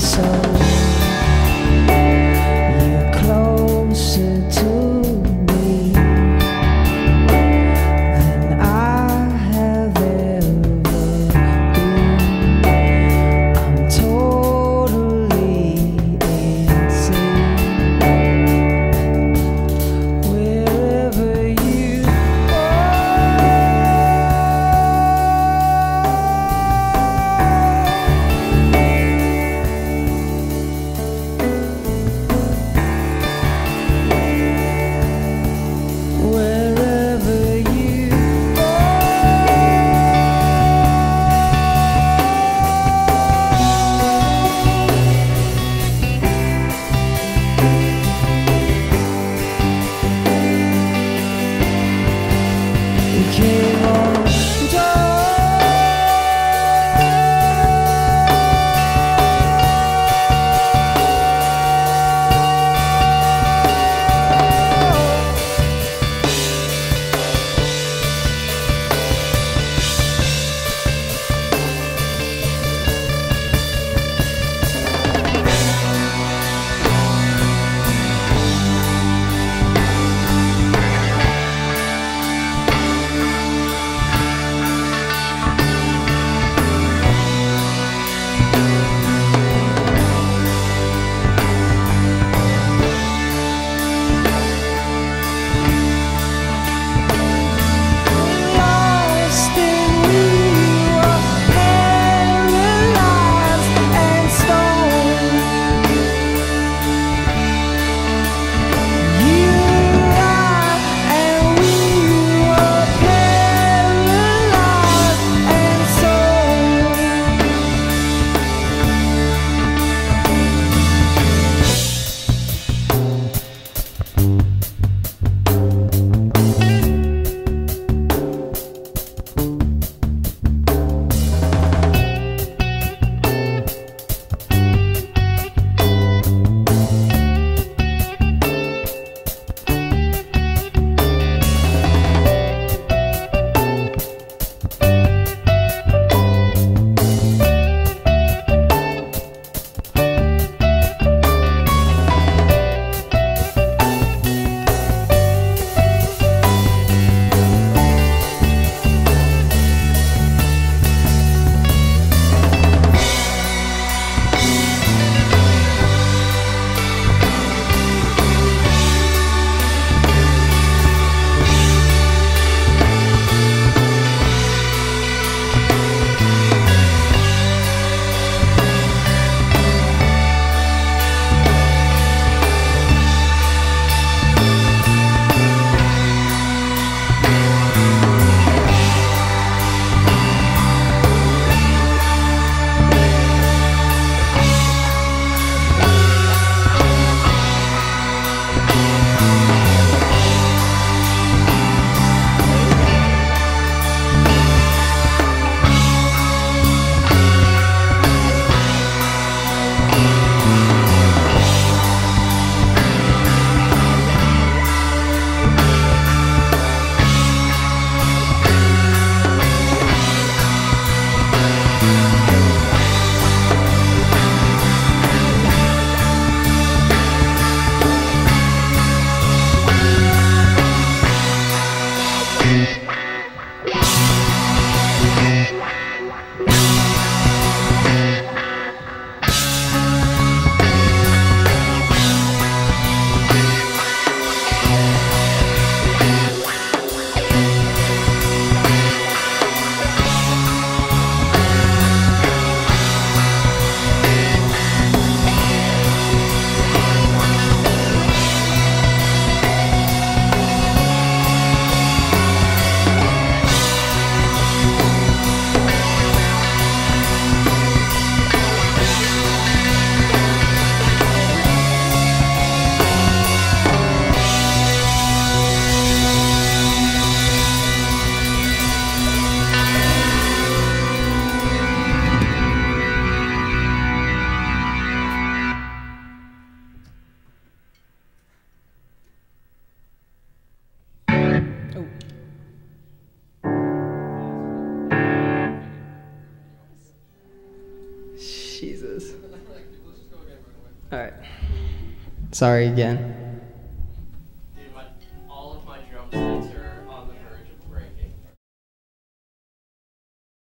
so. This. All right. Sorry again.